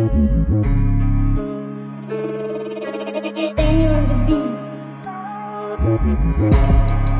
Depending on the beat.